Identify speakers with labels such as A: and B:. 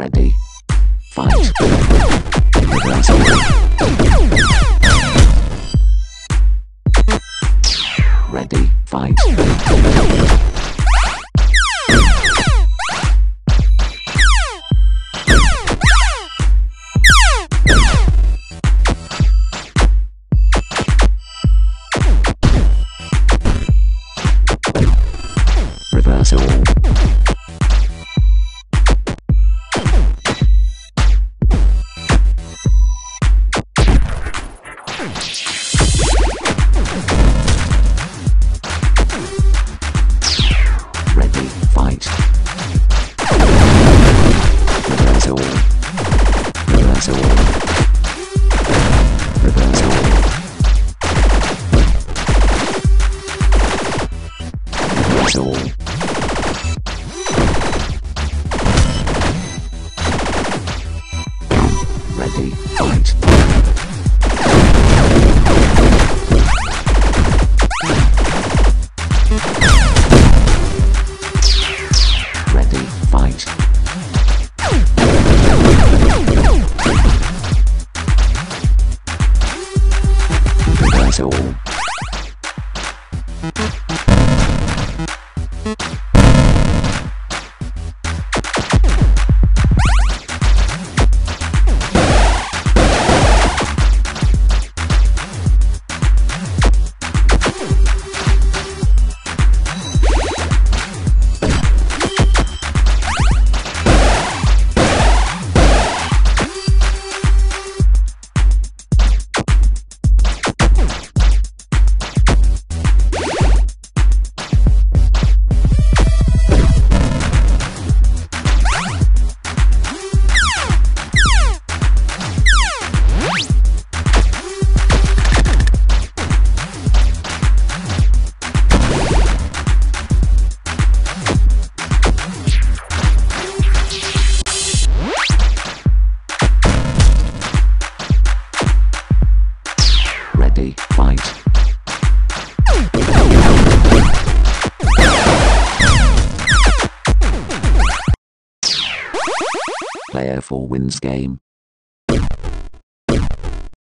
A: Ready. Fight. Ready. Fight. Reversal. Ready, fight. Fight. Reversal. Ready, fight. Player 4 wins game.